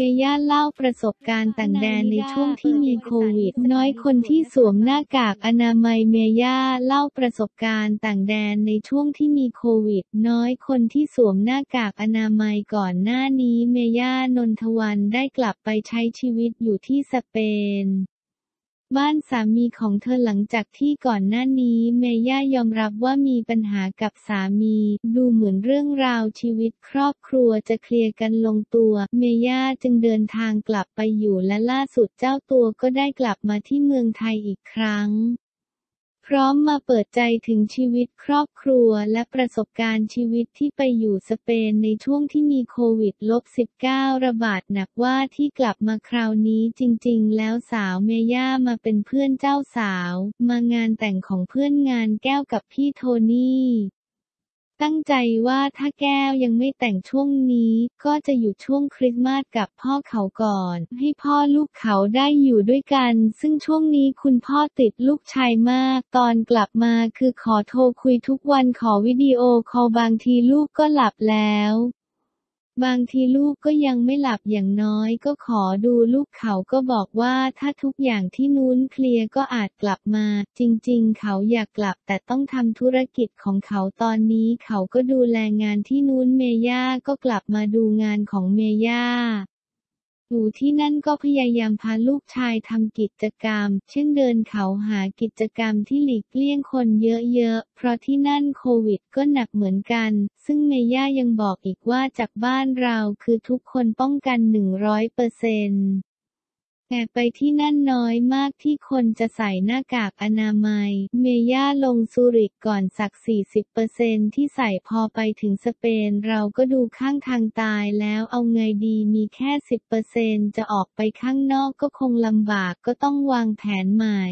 เมย่าเล่าประสบการณ์ต่างแดนในช่วงที่มีโควิด น้อยคนที่สวมหน้ากากอนามัยเมย่าเล่าประสบการณ์ต่างแดนในช่วงที่มีโควิด น้อยคนที่สวมหน้ากากอนามัยก่อนหน้านี้เมย่านนทวันได้กลับไปใช้ชีวิตอยู่ที่สเปน บ้านสามีของเธอหลังจากที่ก่อนหน้านี้เมย่ายอมรับว่ามีปัญหากับสามี ดูเหมือนเรื่องราวชีวิตครอบครัวจะเคลียร์กันลงตัว เมย่าจึงเดินทางกลับไปอยู่และล่าสุดเจ้าตัวก็ได้กลับมาที่เมืองไทยอีกครั้ง พร้อมมาเปิดใจถึงชีวิตครอบครัวและประสบการณ์ชีวิตที่ไปอยู่สเปนในช่วงที่มีโควิด -19 ระบาดหนักว่าที่กลับมาคราวนี้จริงๆ แล้วสาวเมย่ามาเป็นเพื่อนเจ้าสาว มางานแต่งของเพื่อนงานแก้วกับพี่โทนี่ ตั้งใจว่าถ้าแก้วยังไม่แต่งช่วงนี้ ก็จะอยู่ช่วงคริสต์มาสกับพ่อเขาก่อน ให้พ่อลูกเขาได้อยู่ด้วยกัน ซึ่งช่วงนี้คุณพ่อติดลูกชายมาก ตอนกลับมาคือขอโทรคุยทุกวันขอวิดีโอคอลบางทีลูกก็หลับแล้ว บางทีลูกก็ยังไม่หลับอย่างน้อยก็ขอดูลูกเขาก็บอกว่าถ้าทุกอย่างที่นู้นเคลียร์ก็อาจกลับมา จริงๆ เขาอยากกลับแต่ต้องทำธุรกิจของเขาตอนนี้เขาก็ดูแลงานที่นู้นเมย่าก็กลับมาดูงานของเมย่า อยู่ที่นั่นก็พยายามพาลูกชายทำกิจกรรม เช่นเดินเขาหากิจกรรมที่หลีกเลี่ยงคนเยอะๆ เพราะที่นั่นโควิดก็หนักเหมือนกัน ซึ่งเมย่ายังบอกอีกว่าจากบ้านเราคือทุกคนป้องกัน 100%เปอร์เซ็นต์ แต่ไปที่นั่นน้อยมากที่คนจะใส่หน้ากากอนามัย เมย่าลงซูริกก่อนสัก 40%ที่ใส่พอไปถึงสเปนเราก็ดูข้างทางตายแล้วเอาไงดีมีแค่ 10%จะออกไปข้างนอกก็คงลำบากก็ต้องวางแผนใหม่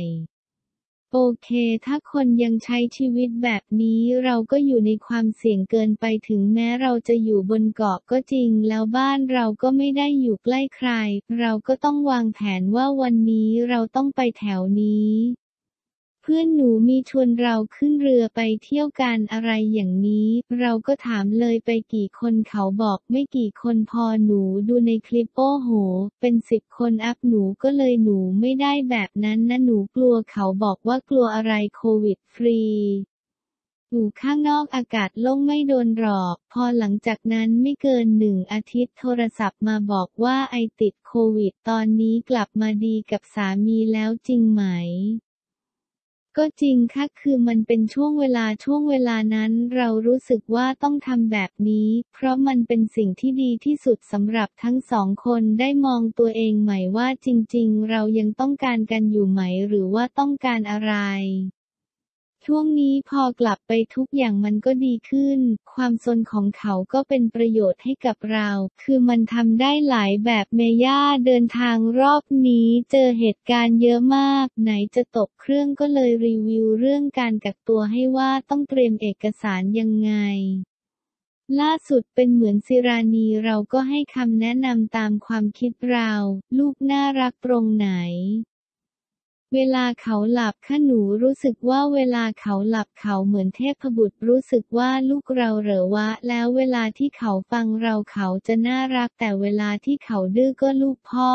โอเค ถ้าคนยังใช้ชีวิตแบบนี้เราก็อยู่ในความเสี่ยงเกินไปถึงแม้เราจะอยู่บนเกาะก็จริง แล้วบ้านเราก็ไม่ได้อยู่ใกล้ใคร เราก็ต้องวางแผนว่าวันนี้เราต้องไปแถวนี้ พื่อนหนูมีชวนเราขึ้นเรือไปเที่ยวกันอะไรอย่างนี้ เราก็ถามเลยไปกี่คนเขาบอกไม่กี่คนพอหนูดูในคลิปโอ้โห เป็นสิบคนอัพหนูก็เลยหนูไม่ได้แบบนั้นนะหนูกลัวเขาบอกว่ากลัวอะไรโควิดฟรีอยู่ข้างนอกอากาศล่มไม่โดนหรอก พอหลังจากนั้นไม่เกินหนึ่งอาทิตย์โทรศัพท์มาบอกว่าไอติดโควิด ตอนนี้กลับมาดีกับสามีแล้วจริงไหม ก็จริงค่ะคือมันเป็นช่วงเวลาช่วงเวลานั้น เรารู้สึกว่าต้องทำแบบนี้ เพราะมันเป็นสิ่งที่ดีที่สุดสำหรับทั้งสองคนได้มองตัวเองใหม่ว่าจริง ๆ เรายังต้องการกันอยู่ไหมหรือว่าต้องการอะไร ช่วงนี้พอกลับไปทุกอย่างมันก็ดีขึ้น ความสนของเขาก็เป็นประโยชน์ให้กับเรา คือมันทำได้หลายแบบเมย่าเดินทางรอบนี้เจอเหตุการณ์เยอะมาก ไหนจะตกเครื่องก็เลยรีวิวเรื่องการกักตัวให้ว่าต้องเตรียมเอกสารยังไงล่าสุดเป็นเหมือนซิรานีเราก็ให้คำแนะนำตามความคิดเรา ลูกน่ารักตรงไหน เวลาเขาหลับข้าหนูรู้สึกว่าเวลาเขาหลับเขาเหมือนเทพบุตรรู้สึกว่าลูกเราเหรอวะ แล้วเวลาที่เขาฟังเราเขาจะน่ารักแต่เวลาที่เขาดื้อก็ลูกพ่อ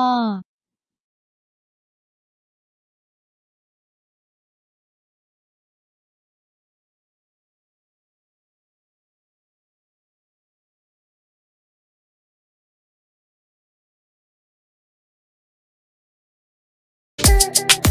Thank.